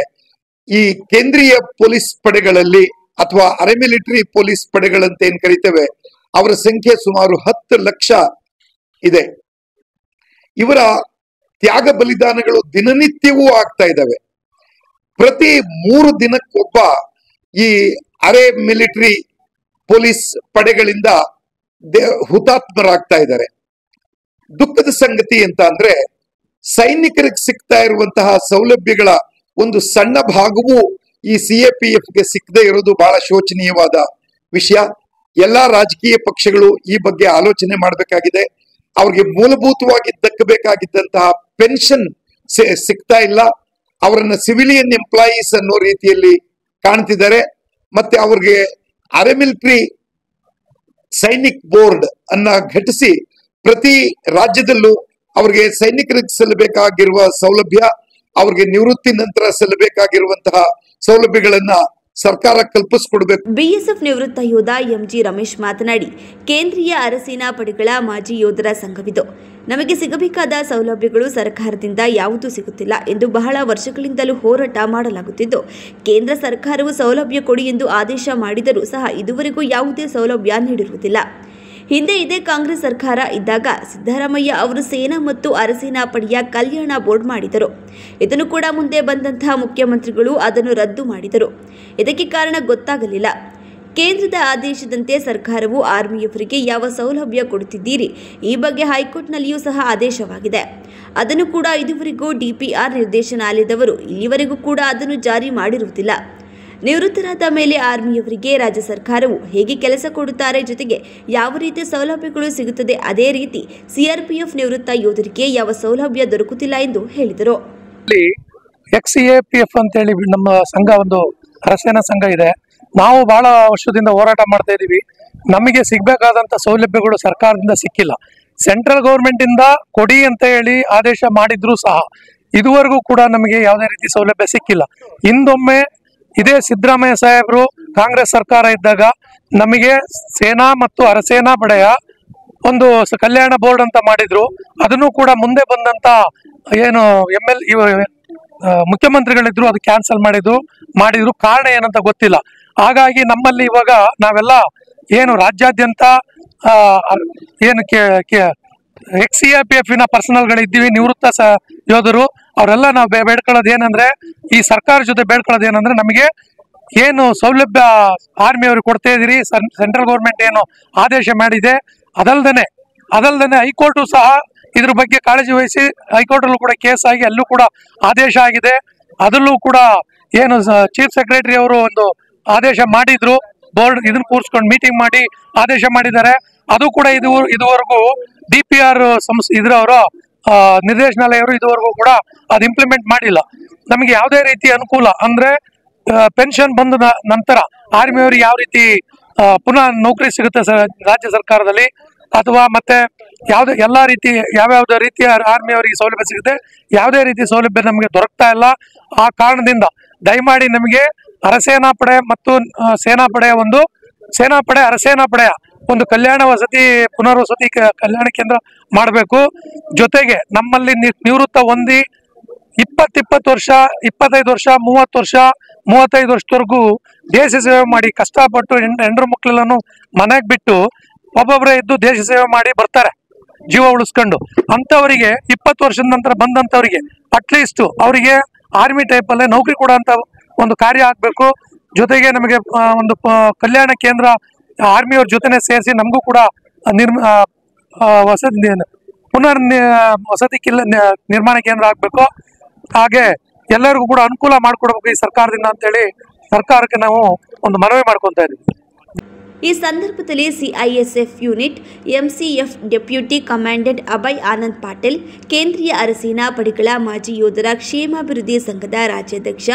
Speaker 3: ಈ ಕೇಂದ್ರೀಯ ಪೊಲೀಸ್ ಪಡೆಗಳಲ್ಲಿ ಅಥವಾ ಅರೆ ಮಿಲಿಟರಿ ಪೊಲೀಸ್ ಪಡೆಗಳಂತ ಏನ್ ಕರಿತೇವೆ, ಅವರ ಸಂಖ್ಯೆ ಸುಮಾರು ಹತ್ತು ಲಕ್ಷ ಇದೆ. ಇವರ ತ್ಯಾಗ ಬಲಿದಾನಗಳು ದಿನನಿತ್ಯವೂ ಆಗ್ತಾ ಇದ್ದಾವೆ. ಪ್ರತಿ ಮೂರು ದಿನಕ್ಕೊಬ್ಬ ಈ ಅರೆ ಮಿಲಿಟರಿ ಪೊಲೀಸ್ ಪಡೆಗಳಿಂದ ಹುತಾತ್ಮರಾಗ್ತಾ ಇದ್ದಾರೆ. ದುಃಖದ ಸಂಗತಿ ಅಂತ ಅಂದ್ರೆ ಸೈನಿಕರಿಗೆ ಸಿಗ್ತಾ ಇರುವಂತಹ ಸೌಲಭ್ಯಗಳ ಒಂದು ಸಣ್ಣ ಭಾಗವೂ ಈ ಸಿ ಎ ಪಿ ಗೆ ಸಿಕ್ಕದೇ ಇರೋದು ಬಹಳ ಶೋಚನೀಯವಾದ ವಿಷಯ. ಎಲ್ಲಾ ರಾಜಕೀಯ ಪಕ್ಷಗಳು ಈ ಬಗ್ಗೆ ಆಲೋಚನೆ ಮಾಡಬೇಕಾಗಿದೆ. ಅವ್ರಿಗೆ ಮೂಲಭೂತವಾಗಿ ದಕ್ಕಬೇಕಾಗಿದ್ದಂತಹ ಪೆನ್ಷನ್ ಸಿಗ್ತಾ ಇಲ್ಲ. ಅವರನ್ನ ಸಿವಿಲಿಯನ್ ಎಂಪ್ಲಾಯೀಸ್ ಅನ್ನೋ ರೀತಿಯಲ್ಲಿ ಕಾಣ್ತಿದ್ದಾರೆ. ಮತ್ತೆ ಅವ್ರಿಗೆ ಅರೆ ಮಿಲಿಟರಿ ಸೈನಿಕ್ ಬೋರ್ಡ್ ಅನ್ನ ಘಟಿಸಿ ಪ್ರತಿ ರಾಜ್ಯದಲ್ಲೂ ಅವ್ರಿಗೆ ಸೈನಿಕರಿಗೆ ಸಲ್ಲಬೇಕಾಗಿರುವ ಸೌಲಭ್ಯ, ಅವ್ರಿಗೆ ನಿವೃತ್ತಿ ನಂತರ ಸಲ್ಲಬೇಕಾಗಿರುವಂತಹ ಸೌಲಭ್ಯಗಳನ್ನ ಸರ್ಕಾರ ಕಲ್ಪಿಸಿಕೊಡ್ಬೇಕು.
Speaker 1: ಬಿಎಸ್ಎಫ್ ನಿವೃತ್ತ ಯೋಧ ಎಂಜಿ ರಮೇಶ್ ಮಾತನಾಡಿ, ಕೇಂದ್ರೀಯ ಅರಸೇನಾ ಪಡೆಗಳ ಮಾಜಿ ಯೋಧರ ಸಂಘವಿದು. ನಮಗೆ ಸಿಗಬೇಕಾದ ಸೌಲಭ್ಯಗಳು ಸರ್ಕಾರದಿಂದ ಯಾವುದೂ ಸಿಗುತ್ತಿಲ್ಲ ಎಂದು ಬಹಳ ವರ್ಷಗಳಿಂದಲೂ ಹೋರಾಟ ಮಾಡಲಾಗುತ್ತಿದ್ದು, ಕೇಂದ್ರ ಸರ್ಕಾರವು ಸೌಲಭ್ಯ ಕೊಡಿ ಎಂದು ಆದೇಶ ಮಾಡಿದರೂ ಸಹ ಇದುವರೆಗೂ ಯಾವುದೇ ಸೌಲಭ್ಯ ನೀಡಿರುವುದಿಲ್ಲ. ಹಿಂದೆ ಇದೇ ಕಾಂಗ್ರೆಸ್ ಸರ್ಕಾರ ಇದ್ದಾಗ ಸಿದ್ದರಾಮಯ್ಯ ಅವರು ಸೇನಾ ಮತ್ತು ಅರಸೇನಾ ಪಡೆಯ ಕಲ್ಯಾಣ ಬೋರ್ಡ್ ಮಾಡಿದರು. ಇದನ್ನು ಕೂಡ ಮುಂದೆ ಬಂದಂತಹ ಮುಖ್ಯಮಂತ್ರಿಗಳು ಅದನ್ನು ರದ್ದು ಮಾಡಿದರು. ಇದಕ್ಕೆ ಕಾರಣ ಗೊತ್ತಾಗಲಿಲ್ಲ. ಕೇಂದ್ರದ ಆದೇಶದಂತೆ ಸರ್ಕಾರವು ಆರ್ಮಿಯವರಿಗೆ ಯಾವ ಸೌಲಭ್ಯ ಕೊಡುತ್ತಿದ್ದೀರಿ? ಈ ಬಗ್ಗೆ ಹೈಕೋರ್ಟ್ನಲ್ಲಿಯೂ ಸಹ ಆದೇಶವಾಗಿದೆ. ಅದನ್ನು ಕೂಡ ಇದುವರೆಗೂ ಡಿಪಿಆರ್ ನಿರ್ದೇಶನಾಲಯದವರು ಇಲ್ಲಿವರೆಗೂ ಕೂಡ ಅದನ್ನು ಜಾರಿ ಮಾಡಿರುವುದಿಲ್ಲ. ನಿವೃತ್ತರಾದ ಮೇಲೆ ಆರ್ಮಿಯವರಿಗೆ ರಾಜ್ಯ ಸರ್ಕಾರವು ಹೇಗೆ ಕೆಲಸ ಕೊಡುತ್ತಾರೆ ಜೊತೆಗೆ ಯಾವ ರೀತಿಯ ಸೌಲಭ್ಯಗಳು ಸಿಗುತ್ತದೆ ಅದೇ ರೀತಿ ಸಿಆರ್ಪಿಎಫ್ ನಿವೃತ್ತ ಯೋಧರಿಗೆ ಯಾವ ಸೌಲಭ್ಯ ದೊರಕುತ್ತಿಲ್ಲ ಎಂದು ಹೇಳಿದರು.
Speaker 4: ಎಕ್ಸ್ ಎ ಪಿ ಎಫ್ ಅಂತೇಳಿ ನಮ್ಮ ಸಂಘ ಒಂದು ಅರಸೇನಾ ಸಂಘ ಇದೆ. ನಾವು ಬಹಳ ವರ್ಷದಿಂದ ಹೋರಾಟ ಮಾಡ್ತಾ ಇದ್ದೀವಿ. ನಮಗೆ ಸಿಗ್ಬೇಕಾದಂತ ಸೌಲಭ್ಯಗಳು ಸರ್ಕಾರದಿಂದ ಸಿಕ್ಕಿಲ್ಲ. ಸೆಂಟ್ರಲ್ ಗೌರ್ಮೆಂಟ್ ಇಂದ ಕೊಡಿ ಅಂತ ಹೇಳಿ ಆದೇಶ ಮಾಡಿದ್ರು ಸಹ ಇದುವರೆಗೂ ಕೂಡ ನಮಗೆ ಯಾವುದೇ ರೀತಿ ಸೌಲಭ್ಯ ಸಿಕ್ಕಿಲ್ಲ. ಹಿಂದೊಮ್ಮೆ ಇದೇ ಸಿದ್ದರಾಮಯ್ಯ ಸಾಹೇಬರು ಕಾಂಗ್ರೆಸ್ ಸರ್ಕಾರ ಇದ್ದಾಗ ನಮಗೆ ಸೇನಾ ಮತ್ತು ಅರಸೇನಾ ಪಡೆಯ ಒಂದು ಕಲ್ಯಾಣ ಬೋರ್ಡ್ ಅಂತ ಮಾಡಿದ್ರು. ಅದನ್ನು ಕೂಡ ಮುಂದೆ ಬಂದಂತ ಏನು ಎಂ ಎಲ್ ಮುಖ್ಯಮಂತ್ರಿಗಳಿದ್ರು ಅದು ಕ್ಯಾನ್ಸಲ್ ಮಾಡಿದ್ರು. ಮಾಡಿದ್ರು ಕಾರಣ ಏನಂತ ಗೊತ್ತಿಲ್ಲ. ಹಾಗಾಗಿ ನಮ್ಮಲ್ಲಿ ಇವಾಗ ನಾವೆಲ್ಲ ಏನು ರಾಜ್ಯಾದ್ಯಂತ ಏನು ಎಕ್ಸ್ ಸಿ ಪಿ ಎಫ್ನ ಪರ್ಸನಲ್ ಇದ್ದೀವಿ ನಿವೃತ್ತ ಯೋಧರು. ಅವರೆಲ್ಲ ನಾವು ಬೇಡ್ಕೊಳ್ಳೋದು ಏನಂದ್ರೆ, ಈ ಸರ್ಕಾರ ಜೊತೆ ಬೇಡ್ಕೊಳ್ಳೋದು ಏನಂದ್ರೆ, ನಮಗೆ ಏನು ಸೌಲಭ್ಯ ಆರ್ಮಿ ಅವ್ರಿಗೆ ಕೊಡ್ತಾ ಇದೀರಿ ಸೆಂಟ್ರಲ್ ಗೌರ್ಮೆಂಟ್ ಏನು ಆದೇಶ ಮಾಡಿದೆ, ಅದಲ್ದೇನೆ ಅದಲ್ದೇನೆ ಹೈಕೋರ್ಟು ಸಹ ಇದ್ರ ಬಗ್ಗೆ ಕಾಳಜಿ ವಹಿಸಿ, ಹೈಕೋರ್ಟಲ್ಲೂ ಕೂಡ ಕೇಸ್ ಆಗಿ ಅಲ್ಲೂ ಕೂಡ ಆದೇಶ ಆಗಿದೆ. ಅದರಲ್ಲೂ ಕೂಡ ಏನು ಚೀಫ್ ಸೆಕ್ರೆಟರಿ ಅವರು ಒಂದು ಆದೇಶ ಮಾಡಿದ್ರು, ಬೋರ್ಡ್ ಇದನ್ನ ಕೂರಿಸ್ಕೊಂಡು ಮೀಟಿಂಗ್ ಮಾಡಿ ಆದೇಶ ಮಾಡಿದ್ದಾರೆ. ಅದು ಕೂಡ ಇದು, ಇದುವರೆಗೂ ಡಿ ಪಿ ಆರ್ ಸಂಸ್ಥೆ ಇದ್ರವರು ನಿರ್ದೇಶನಾಲಯವರು ಇದುವರೆಗೂ ಕೂಡ ಅದು ಇಂಪ್ಲಿಮೆಂಟ್ ಮಾಡಿಲ್ಲ. ನಮಗೆ ಯಾವುದೇ ರೀತಿ ಅನುಕೂಲ ಅಂದ್ರೆ ಪೆನ್ಷನ್ ಬಂದ ನಂತರ ಆರ್ಮಿಯವ್ರಿಗೆ ಯಾವ ರೀತಿ ಪುನಃ ನೌಕರಿ ಸಿಗುತ್ತೆ ಸ- ರಾಜ್ಯ ಸರ್ಕಾರದಲ್ಲಿ, ಅಥವಾ ಮತ್ತೆ ಯಾವುದೇ, ಎಲ್ಲ ರೀತಿ, ಯಾವ್ಯಾವ್ದು ರೀತಿಯ ಆರ್ಮಿಯವರಿಗೆ ಸೌಲಭ್ಯ ಸಿಗುತ್ತೆ, ಯಾವುದೇ ರೀತಿ ಸೌಲಭ್ಯ ನಮಗೆ ದೊರಕ್ತಾ ಇಲ್ಲ. ಆ ಕಾರಣದಿಂದ ದಯಮಾಡಿ ನಮಗೆ ಅರಸೇನಾ ಪಡೆ ಮತ್ತು ಸೇನಾ ಪಡೆಯ ಒಂದು ಸೇನಾಪಡೆ ಅರಸೇನಾ ಪಡೆಯ ಒಂದು ಕಲ್ಯಾಣ ವಸತಿ ಪುನರ್ವಸತಿ ಕಲ್ಯಾಣ ಕೇಂದ್ರ ಮಾಡಬೇಕು. ಜೊತೆಗೆ ನಮ್ಮಲ್ಲಿ ನಿವೃತ್ತ ಹೊಂದಿ ಇಪ್ಪತ್ತು ಇಪ್ಪತ್ತು ವರ್ಷ, ಇಪ್ಪತ್ತೈದು ವರ್ಷ, ಮೂವತ್ತು ವರ್ಷ, ಮೂವತ್ತೈದು ವರ್ಷದವರೆಗೂ ದೇಶ ಸೇವೆ ಮಾಡಿ ಕಷ್ಟಪಟ್ಟು ಮಕ್ಕಳೆಲ್ಲನೂ ಮಕ್ಕಳೆಲ್ಲನು ಮನೆಗೆ ಬಿಟ್ಟು ಒಬ್ಬೊಬ್ಬರೇ ಇದ್ದು ದೇಶ ಸೇವೆ ಮಾಡಿ ಬರ್ತಾರೆ, ಜೀವ ಉಳಿಸ್ಕೊಂಡು. ಅಂಥವರಿಗೆ ಇಪ್ಪತ್ತು ವರ್ಷದ ನಂತರ ಬಂದಂಥವರಿಗೆ ಅಟ್ಲೀಸ್ಟ್ ಅವರಿಗೆ ಆರ್ಮಿ ಟೈಪಲ್ಲೇ ನೌಕರಿ ಕೊಡೋ ಒಂದು ಕಾರ್ಯ ಆಗಬೇಕು. ಜೊತೆಗೆ ನಮಗೆ ಒಂದು ಕಲ್ಯಾಣ ಕೇಂದ್ರ ಆರ್ಮಿಯವ್ರ ಜೊತೆನೆ ಸೇರಿಸಿ ನಮಗೂ ಕೂಡ ನಿರ್ಮ ವಸತಿ ಪುನರ್ ವಸತಿ ಕಿಲ್ಲ ನಿರ್ಮಾಣ ಕೇಂದ್ರ ಆಗಬೇಕು. ಹಾಗೆ ಎಲ್ಲರಿಗೂ ಕೂಡ ಅನುಕೂಲ ಮಾಡಿಕೊಡ್ಬೇಕು ಈ ಸರ್ಕಾರದಿಂದ ಅಂತೇಳಿ ಸರ್ಕಾರಕ್ಕೆ ನಾವು ಒಂದು ಮನವಿ ಮಾಡ್ಕೊತಾ ಇದ್ದೀವಿ.
Speaker 1: ಈ ಸಂದರ್ಭದಲ್ಲಿ CISF unit MCF deputy commandant Abhay Anand Patil ಕೇಂದ್ರೀಯ ಅರಸೇನಾ ಪಡೆಗಳ ಮಾಜಿ ಯೋಧರ ಕ್ಷೇಮಾಭಿವೃದ್ಧಿ ಸಂಘದ ರಾಜ್ಯಾಧ್ಯಕ್ಷ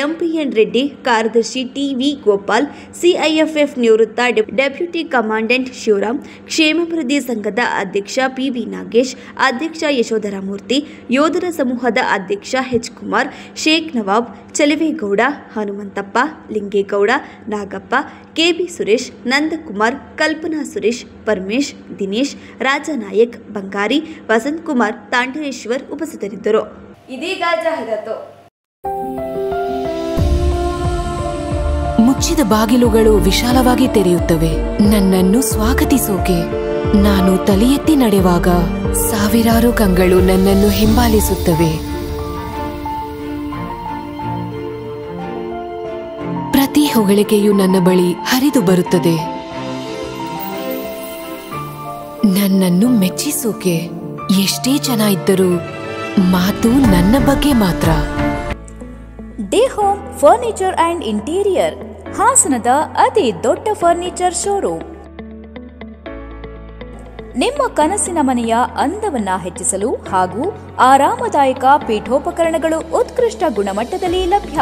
Speaker 1: ಎಂಪಿಎನ್ ರೆಡ್ಡಿ ಕಾರ್ಯದರ್ಶಿ ಟಿವಿ ಗೋಪಾಲ್ ಸಿಐಎಫ್ಎಫ್ ನಿವೃತ್ತ ಡೆಪ್- ಡೆಪ್ಯೂಟಿ ಕಮಾಂಡೆಂಟ್ ಶಿವರಾಮ್, ಕ್ಷೇಮಾಭಿವೃದ್ಧಿ ಸಂಘದ ಅಧ್ಯಕ್ಷ ಪಿವಿ ನಾಗೇಶ್, ಅಧ್ಯಕ್ಷ ಯಶೋಧರ ಮೂರ್ತಿ ಯೋಧರ ಸಮೂಹದ ಅಧ್ಯಕ್ಷ H Kumar Sheikh Nawab Chalavegowda Hanumanthappa Lingegowda Nagappa K B Suresh Nandakumar Kalpana Suresh Paramesh Dinesh Rajanayak Bangari Vasanth Kumar ತಾಂಡರೇಶ್ವರ್ ಉಪಸ್ಥಿತರಿದ್ದರು. ಇದೀಗ ಜಾಹೀರಾತು.
Speaker 5: ಮುಚ್ಚಿದ ಬಾಗಿಲುಗಳು ವಿಶಾಲವಾಗಿ ತೆರೆಯುತ್ತವೆ. ನನ್ನನ್ನು ಸ್ವಾಗತಿಸೋಕೆ. ನಾನು ತಲೆಯೆತ್ತಿ ನಡೆವಾಗ ಸಾವಿರಾರು ಕಂಗಳು ನನ್ನನ್ನು ಹಿಂಬಾಲಿಸುತ್ತವೆ. ಹೊಗಳಿಕೆಯು ನನ್ನ ಬಳಿ ಹರಿದು ಬರುತ್ತದೆ. ನನ್ನನ್ನು ಮೆಚ್ಚಿಸೋಕೆ ಎಷ್ಟೇ ಜನ ಇದ್ದರೂ ಮಾತು ನನ್ನ ಬಗ್ಗೆ ಮಾತ್ರ.
Speaker 6: D home, furniture and interior, ಹಾಸನದ ಅತಿ ದೊಡ್ಡ ಫರ್ನಿಚರ್ ಶೋರೂಮ್. ನಿಮ್ಮ ಕನಸಿನ ಮನೆಯ ಅಂದವನ್ನ ಹೆಚ್ಚಿಸಲು ಹಾಗೂ ಆರಾಮದಾಯಕ ಪೀಠೋಪಕರಣಗಳು ಉತ್ಕೃಷ್ಟ ಗುಣಮಟ್ಟದಲ್ಲಿ ಲಭ್ಯ.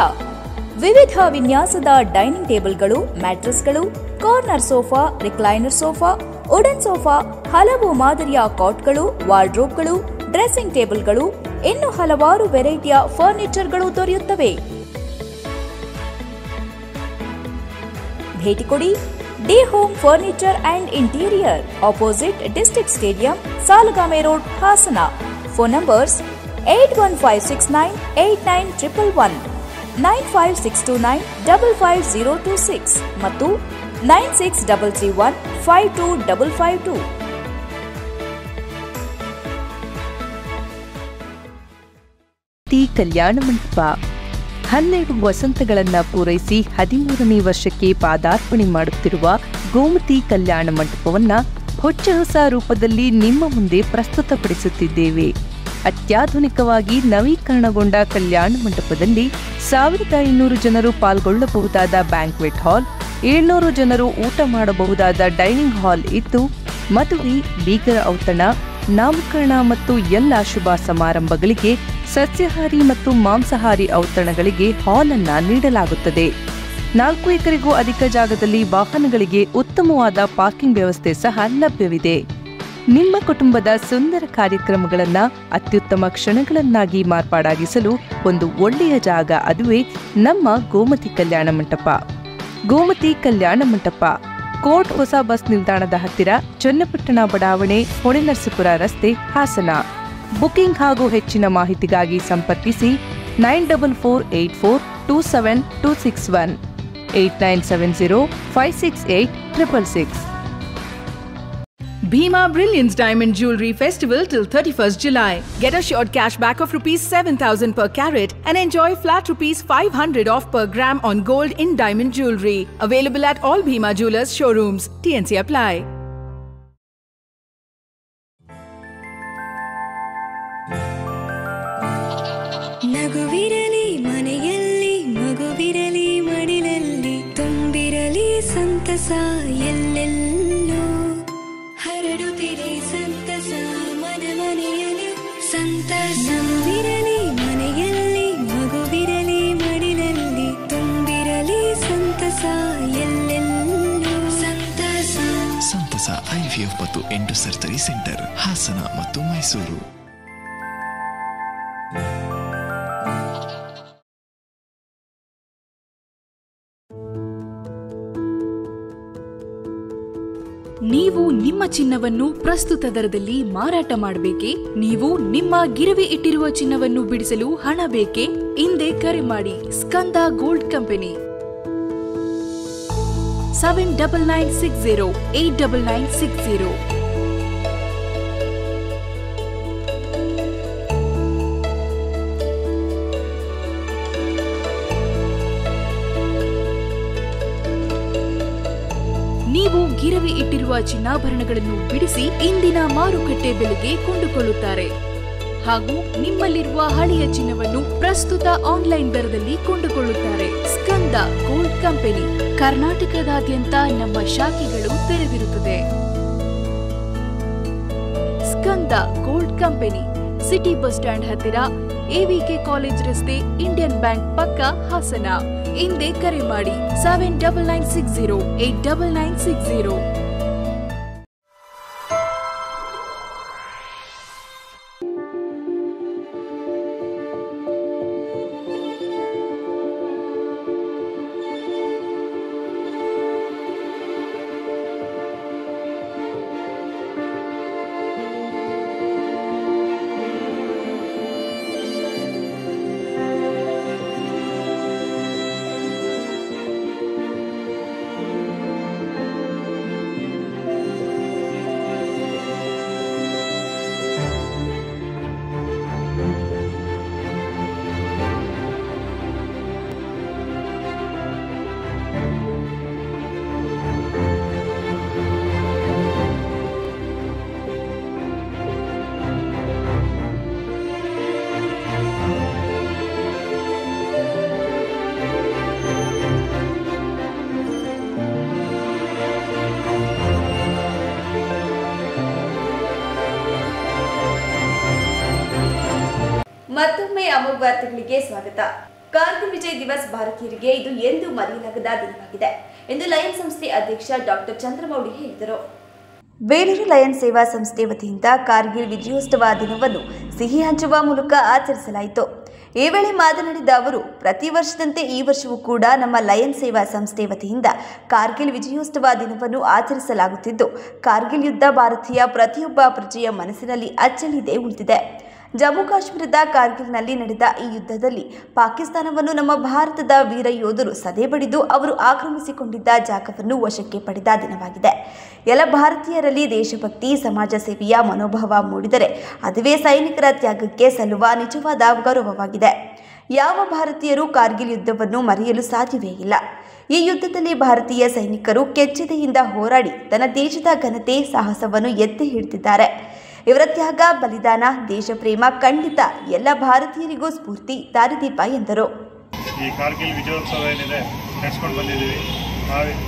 Speaker 6: ವಿವಿಧ ವಿನ್ಯಾಸದ ಡೈನಿಂಗ್ ಟೇಬಲ್ಗಳು, ಮ್ಯಾಟ್ರೆಸ್ಗಳು, corner sofa, recliner sofa, wooden sofa, ಹಲವು ಮಾದರಿಯ ಕಾಟ್ಗಳು, ವಾರ್ಡ್ರೋಬ್ಗಳು, ಡ್ರೆಸ್ಸಿಂಗ್ ಟೇಬಲ್ಗಳು, ಇನ್ನು ಹಲವಾರು ವೆರೈಟಿಯ ಫರ್ನಿಚರ್ಗಳು ದೊರೆಯುತ್ತವೆ. ಭೇಟಿ ಕೊಡಿ D home furniture and interior, opposite district stadium, Salagame road, Hassan. Phone numbers eight one five six nine eight nine triple one. Nine five six two nine double five zero two six ಮತ್ತು nine six double three one five two double five two.
Speaker 7: ಕಲ್ಯಾಣ ಮಂಟಪ. ಹನ್ನೆರಡು ವಸಂತಗಳನ್ನ ಪೂರೈಸಿ ಹದಿಮೂರನೇ ವರ್ಷಕ್ಕೆ ಪಾದಾರ್ಪಣೆ ಮಾಡುತ್ತಿರುವ ಗೋಮತಿ ಕಲ್ಯಾಣ ಮಂಟಪವನ್ನ ಹೊಚ್ಚ ಹೊಸ ರೂಪದಲ್ಲಿ ನಿಮ್ಮ ಮುಂದೆ ಪ್ರಸ್ತುತಪಡಿಸುತ್ತಿದ್ದೇವೆ. ಅತ್ಯಾಧುನಿಕವಾಗಿ ನವೀಕರಣಗೊಂಡ ಕಲ್ಯಾಣ ಮಂಟಪದಲ್ಲಿ ಸಾವಿರದ ಇನ್ನೂರು ಜನರು ಪಾಲ್ಗೊಳ್ಳಬಹುದಾದ ಬ್ಯಾಂಕ್ವೆಟ್ ಹಾಲ್, ಏಳ್ನೂರು ಜನರು ಊಟ ಮಾಡಬಹುದಾದ ಡೈನಿಂಗ್ ಹಾಲ್ ಇತ್ತು ಮದುವೆ, ಬೀಗರ ಔತಣ, ನಾಮಕರಣ ಮತ್ತು ಎಲ್ಲ ಶುಭ ಸಮಾರಂಭಗಳಿಗೆ ಸಸ್ಯಾಹಾರಿ ಮತ್ತು ಮಾಂಸಾಹಾರಿ ಔತಣಗಳಿಗೆ ಹಾಲ್ ಅನ್ನ ನೀಡಲಾಗುತ್ತದೆ. ನಾಲ್ಕು ಎಕರೆಗೂ ಅಧಿಕ ಜಾಗದಲ್ಲಿ ವಾಹನಗಳಿಗೆ ಉತ್ತಮವಾದ ಪಾರ್ಕಿಂಗ್ ವ್ಯವಸ್ಥೆ ಸಹ ಲಭ್ಯವಿದೆ. ನಿಮ್ಮ ಕುಟುಂಬದ ಸುಂದರ ಕಾರ್ಯಕ್ರಮಗಳನ್ನು ಅತ್ಯುತ್ತಮ ಕ್ಷಣಗಳನ್ನಾಗಿ ಮಾರ್ಪಾಡಾಗಿಸಲು ಒಂದು ಒಳ್ಳೆಯ ಜಾಗ ಅದುವೇ ನಮ್ಮ ಗೋಮತಿ ಕಲ್ಯಾಣ ಮಂಟಪ. ಗೋಮತಿ ಕಲ್ಯಾಣ ಮಂಟಪ. ಕೋಟ್ ಹೊಸ ಬಸ್ ನಿಲ್ದಾಣದ ಹತ್ತಿರ ಚನ್ನಪಟ್ಟಣ ಬಡಾವಣೆ ಹೊಳೆನರಸೀಪುರ ರಸ್ತೆ, ಹಾಸನ. ಬುಕಿಂಗ್ ಹಾಗೂ ಹೆಚ್ಚಿನ ಮಾಹಿತಿಗಾಗಿ ಸಂಪರ್ಕಿಸಿ nine double four eight four two seven two six one, eight nine seven zero five six eight triple six.
Speaker 8: Bhima Brilliance Diamond Jewelry Festival till 31st July. Get assured cashback of rupees 7000 per carat and enjoy flat rupees 500 off per gram on gold in diamond jewelry. Available at all Bhima Jewelers showrooms. TNC apply.
Speaker 9: ಮತ್ತು ಎಂಟು surgery centre, Hassan ಮತ್ತು ಮೈಸೂರು.
Speaker 10: ನೀವು ನಿಮ್ಮ ಚಿನ್ನವನ್ನು ಪ್ರಸ್ತುತ ದರದಲ್ಲಿ ಮಾರಾಟ ಮಾಡಬೇಕೆ? ನೀವು ನಿಮ್ಮ ಗಿರವಿ ಇಟ್ಟಿರುವ ಚಿನ್ನವನ್ನು ಬಿಡಿಸಲು ಹಣ ಬೇಕೇ? ಹಿಂದೆ ಕರೆ ಮಾಡಿ, Skanda gold company. Seven double nine six zero eight double nine six zero ನೀವು ಗಿರವಿ ಇಟ್ಟಿರುವ ಚಿನ್ನಾಭರಣಗಳನ್ನು ಬಿಡಿಸಿ ಇಂದಿನ ಮಾರುಕಟ್ಟೆ ಬೆಲೆಗೆ ಕೊಂಡುಕೊಳ್ಳುತ್ತಾರೆ. ಹಾಗೂ ನಿಮ್ಮಲ್ಲಿರುವ ಹಳೆಯ ಚಿನ್ನವನ್ನು ಪ್ರಸ್ತುತ ಆನ್ಲೈನ್ ದರದಲ್ಲಿ ಕೊಂಡುಕೊಳ್ಳುತ್ತಾರೆ. ಸ್ಕಂದ ಗೋಲ್ಡ್ ಕಂಪನಿ, ಕರ್ನಾಟಕದಾದ್ಯಂತ ನಮ್ಮ ಶಾಖೆಗಳು ತೆರೆದಿರುತ್ತದೆ. Skanda gold company, city bus stand ಹತ್ತಿರ, ಎವಿಕೆ ಕಾಲೇಜ್ ರಸ್ತೆ, ಇಂಡಿಯನ್ ಬ್ಯಾಂಕ್ ಪಕ್ಕ ಹಾಸನ. ಹಿಂದೆ ಕರೆ ಮಾಡಿ, seven double nine six zero, eight double nine six zero.
Speaker 1: ವಾರ್ತೆಗಳಿಗೆ ಸ್ವಾಗತ. ಕಾರ್ಗಿಲ್ ವಿಜಯ್ ದಿವಸ್ ಭಾರತೀಯರಿಗೆ ಇದು ಎಂದು ಮರೆಯಲಾಗದ ದಿನವಾಗಿದೆ ಎಂದು ಲಯನ್ ಸಂಸ್ಥೆ ಅಧ್ಯಕ್ಷ ಡಾಕ್ಟರ್ ಚಂದ್ರಮೌಳಿ ಹೇಳಿದರು. ಬೇಲೂರು ಲಯನ್ ಸೇವಾ ಸಂಸ್ಥೆ ವತಿಯಿಂದ ಕಾರ್ಗಿಲ್ ವಿಜಯೋತ್ಸವ ದಿನವನ್ನು ಸಿಹಿ ಹಂಚುವ ಮೂಲಕ ಆಚರಿಸಲಾಯಿತು. ಈ ವೇಳೆ ಮಾತನಾಡಿದ ಅವರು, ಪ್ರತಿ ವರ್ಷದಂತೆ ಈ ವರ್ಷವೂ ಕೂಡ ನಮ್ಮ ಲಯನ್ ಸೇವಾ ಸಂಸ್ಥೆ ವತಿಯಿಂದ ಕಾರ್ಗಿಲ್ ವಿಜಯೋತ್ಸವ ದಿನವನ್ನು ಆಚರಿಸಲಾಗುತ್ತಿದ್ದು, ಕಾರ್ಗಿಲ್ ಯುದ್ಧ ಭಾರತೀಯ ಪ್ರತಿಯೊಬ್ಬ ಪ್ರಜೆಯ ಮನಸ್ಸಿನಲ್ಲಿ ಅಚ್ಚಳಿಯದೆ ಉಳಿದಿದೆ. ಜಮ್ಮು ಕಾಶ್ಮೀರದ ಕಾರ್ಗಿಲ್ನಲ್ಲಿ ನಡೆದ ಈ ಯುದ್ಧದಲ್ಲಿ ಪಾಕಿಸ್ತಾನವನ್ನು ನಮ್ಮ ಭಾರತದ ವೀರ ಯೋಧರು ಸದೆಬಡಿದು ಅವರು ಆಕ್ರಮಿಸಿಕೊಂಡಿದ್ದ ಜಾಗವನ್ನು ವಶಕ್ಕೆ ಪಡೆದ ದಿನವಾಗಿದೆ. ಎಲ್ಲ ಭಾರತೀಯರಲ್ಲಿ ದೇಶಭಕ್ತಿ, ಸಮಾಜ ಸೇವೆಯ ಮನೋಭಾವ ಮೂಡಿದರೆ ಅದುವೇ ಸೈನಿಕರ ತ್ಯಾಗಕ್ಕೆ ಸಲ್ಲುವ ನಿಜವಾದ ಗೌರವವಾಗಿದೆ. ಯಾವ ಭಾರತೀಯರು ಕಾರ್ಗಿಲ್ ಯುದ್ಧವನ್ನು ಮರೆಯಲು ಸಾಧ್ಯವೇ ಇಲ್ಲ. ಈ ಯುದ್ಧದಲ್ಲಿ ಭಾರತೀಯ ಸೈನಿಕರು ಕೆಚ್ಚೆದೆಯಿಂದ ಹೋರಾಡಿ ತನ್ನ ದೇಶದ ಘನತೆ, ಸಾಹಸವನ್ನು ಎತ್ತಿ ಹಿಡಿದಿದ್ದಾರೆ. ಇವರ ತ್ಯಾಗ, ಬಲಿದಾನ ದೇಶ ಪ್ರೇಮ ಖಂಡಿತ ಎಲ್ಲ ಭಾರತೀಯರಿಗೂ ಸ್ಫೂರ್ತಿ, ದಾರಿದೀಪ ಎಂದರು.
Speaker 11: ಈ ಕಾರ್ಗಿಲ್ ವಿಜಯೋತ್ಸವ ಏನಿದೆ ನಡೆಸ್ಕೊಂಡು ಬಂದಿದ್ದೀವಿ.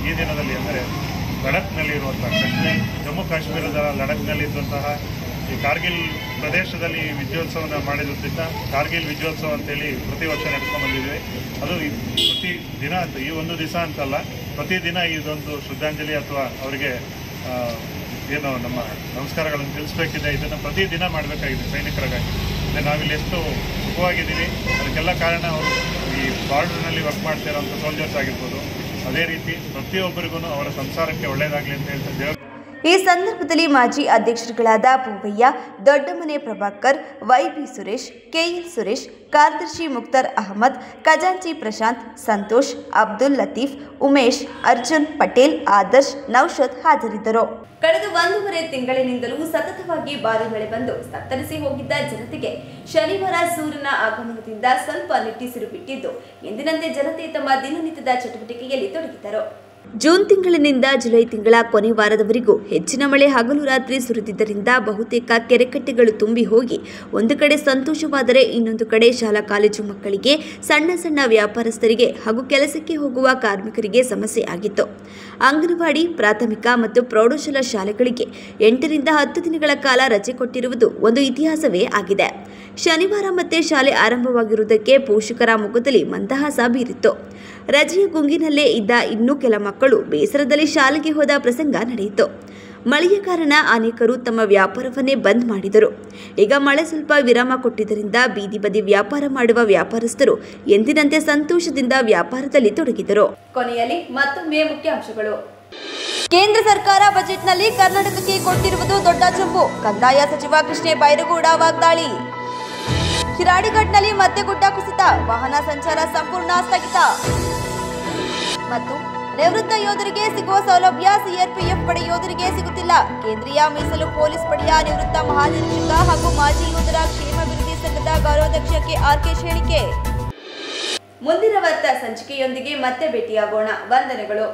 Speaker 11: ಈ ದಿನದಲ್ಲಿ ಅಂದರೆ ಲಡಕ್ನಲ್ಲಿ ಇರುವಂತಹ ಕಾಶ್ಮೀರ, ಜಮ್ಮು ಕಾಶ್ಮೀರದ ಲಡಕ್ನಲ್ಲಿ ಇದ್ದಂತಹ ಈ ಕಾರ್ಗಿಲ್ ಪ್ರದೇಶದಲ್ಲಿ ವಿಜಯೋತ್ಸವನ ಮಾಡಿರೋದ್ರಿಂದ ಕಾರ್ಗಿಲ್ ವಿಜಯೋತ್ಸವ ಅಂತೇಳಿ ಪ್ರತಿ ವರ್ಷ ನಡೆಸ್ಕೊಂಡು ಬಂದಿದ್ದೀವಿ. ಅದು ಪ್ರತಿ ದಿನ ಈ ಒಂದು ದಿವಸ ಅಂತಲ್ಲ ಪ್ರತಿದಿನ ಇದೊಂದು ಶ್ರದ್ಧಾಂಜಲಿ ಅಥವಾ ಅವರಿಗೆ ಏನು ನಮ್ಮ ನಮಸ್ಕಾರಗಳನ್ನು ತಿಳಿಸ್ಬೇಕಿದೆ. ಇದನ್ನು ಪ್ರತಿದಿನ ಮಾಡಬೇಕಾಗಿದೆ ಸೈನಿಕರಿಗಾಗಿ. ಅಂದರೆ ನಾವಿಲ್ಲಿ ಎಷ್ಟು ಸುಖವಾಗಿದ್ದೀವಿ, ಅದಕ್ಕೆಲ್ಲ ಕಾರಣ ಅವರು ಈ ಬಾರ್ಡರ್ನಲ್ಲಿ ವರ್ಕ್ ಮಾಡ್ತಿರೋಂಥ ಸೋಲ್ಜರ್ಸ್ ಆಗಿರ್ಬೋದು. ಅದೇ ರೀತಿ ಪ್ರತಿಯೊಬ್ಬರಿಗೂ ಅವರ ಸಂಸಾರಕ್ಕೆ ಒಳ್ಳೆಯದಾಗಲಿ ಅಂತ ಹೇಳ್ತಾ
Speaker 1: ಈ ಸಂದರ್ಭದಲ್ಲಿ ಮಾಜಿ ಅಧ್ಯಕ್ಷರುಗಳಾದ Poovaiah, Doddamane Prabhakar, Y B Suresh, K L Suresh, ಕಾರ್ಯದರ್ಶಿ ಮುಕ್ತಾರ್ ಅಹಮದ್, ಖಜಾಂಚಿ ಪ್ರಶಾಂತ್, ಸಂತೋಷ್, ಅಬ್ದುಲ್ ಲತೀಫ್, ಉಮೇಶ್, ಅರ್ಜುನ್ ಪಟೇಲ್, ಆದರ್ಶ್ ನೌಷದ್ ಹಾಜರಿದ್ದರು. ಕಳೆದ ಒಂದೂವರೆ ತಿಂಗಳಿನಿಂದಲೂ ಸತತವಾಗಿ ಭಾರಿ ಮಳೆ ಬಂದು ಸತ್ತರಿಸಿ ಹೋಗಿದ್ದ ಜನತೆಗೆ ಶನಿವಾರ ಸೂರ್ಯನ ಆಗಮನದಿಂದ ಸ್ವಲ್ಪ ನಿಟ್ಟಿಸಿರು ಬಿಟ್ಟಿದ್ದು. ಎಂದಿನಂತೆ ಜನತೆ ತಮ್ಮ ದಿನನಿತ್ಯದ ಚಟುವಟಿಕೆಯಲ್ಲಿ ತೊಡಗಿದ್ದರು. ಜೂನ್ ತಿಂಗಳಿನಿಂದ ಜುಲೈ ತಿಂಗಳ ಕೊನೆ ವಾರದವರೆಗೂ ಹೆಚ್ಚಿನ ಮಳೆ ಹಗಲು ರಾತ್ರಿ ಸುರಿದಿದ್ದರಿಂದ ಬಹುತೇಕ ಕೆರೆಕಟ್ಟೆಗಳು ತುಂಬಿ ಹೋಗಿ, ಒಂದು ಕಡೆ ಸಂತೋಷವಾದರೆ ಇನ್ನೊಂದು ಕಡೆ ಶಾಲಾ ಕಾಲೇಜು ಮಕ್ಕಳಿಗೆ, ಸಣ್ಣ ಸಣ್ಣ ವ್ಯಾಪಾರಸ್ಥರಿಗೆ ಹಾಗೂ ಕೆಲಸಕ್ಕೆ ಹೋಗುವ ಕಾರ್ಮಿಕರಿಗೆ ಸಮಸ್ಯೆ ಆಗಿತ್ತು. ಅಂಗನವಾಡಿ, ಪ್ರಾಥಮಿಕ ಮತ್ತು ಪ್ರೌಢಶಾಲಾ ಶಾಲೆಗಳಿಗೆ ಎಂಟರಿಂದ ಹತ್ತು ದಿನಗಳ ಕಾಲ ರಜೆ ಕೊಟ್ಟಿರುವುದು ಒಂದು ಇತಿಹಾಸವೇ ಆಗಿದೆ. ಶನಿವಾರ ಮತ್ತೆ ಶಾಲೆ ಆರಂಭವಾಗಿರುವುದಕ್ಕೆ ಪೋಷಕರ ಮುಖದಲ್ಲಿ ಮಂದಹಾಸ ಬೀರಿತ್ತು. ರಜೆಯ ಗುಂಗಿನಲ್ಲೇ ಇದ್ದ ಇನ್ನೂ ಕೆಲ ಮಕ್ಕಳು ಬೇಸರದಲ್ಲಿ ಶಾಲೆಗೆ ಹೋದ ಪ್ರಸಂಗ ನಡೆಯಿತು. ಮಳೆಯ ಕಾರಣ ಅನೇಕರು ತಮ್ಮ ವ್ಯಾಪಾರವನ್ನೇ ಬಂದ್ ಮಾಡಿದರು. ಈಗ ಮಳೆ ಸ್ವಲ್ಪ ವಿರಾಮ ಕೊಟ್ಟಿದ್ದರಿಂದ ಬೀದಿ ಬದಿ ವ್ಯಾಪಾರ ಮಾಡುವ ವ್ಯಾಪಾರಸ್ಥರು ಎಂದಿನಂತೆ ಸಂತೋಷದಿಂದ ವ್ಯಾಪಾರದಲ್ಲಿ ತೊಡಗಿದರು. ಕೊನೆಯಲ್ಲಿ ಮತ್ತೊಮ್ಮೆ ಮುಖ್ಯಾಂಶಗಳು. ಕೇಂದ್ರ ಸರ್ಕಾರ ಬಜೆಟ್ನಲ್ಲಿ ಕರ್ನಾಟಕಕ್ಕೆ ಕೊಟ್ಟಿರುವುದು ದೊಡ್ಡ ಚಂಬು ಕಂದಾಯ ಸಚಿವ ಕೃಷ್ಣೇ ಬೈರಗೌಡ ವಾಗ್ದಾಳಿ. ಶಿರಾಡಿಘಟ್ನಲ್ಲಿ ಮತ್ತೆ ಗುಡ್ಡ ಕುಸಿತ, ವಾಹನ ಸಂಚಾರ ಸಂಪೂರ್ಣ ಸ್ಥಗಿತ. ಮತ್ತು ನಿವೃತ್ತ ಯೋಧರಿಗೆ ಸಿಗುವ ಸೌಲಭ್ಯ ಸಿಆರ್ಪಿಎಫ್ ಪಡೆ ಯೋಧರಿಗೆ ಸಿಗುತ್ತಿಲ್ಲ. ಕೇಂದ್ರೀಯ ಮೀಸಲು ಪೊಲೀಸ್ ಪಡೆಯ ನಿವೃತ್ತ ಮಹಾನಿರ್ದೇಶಕ ಹಾಗೂ ಮಾಜಿ ಯೋಧರ ಕ್ಷೇಮಾಭಿವೃದ್ಧಿ ಸಂಘದ ಗೌರವಾಧ್ಯಕ್ಷ ಕೆ ಆರ್ ಕೆ ಹೇಳಿಕೆ. ಮುಂದಿನ ವಾರ್ತಾ ಸಂಚಿಕೆಯೊಂದಿಗೆ ಮತ್ತೆ ಭೇಟಿಯಾಗೋಣ. ವಂದನೆಗಳು.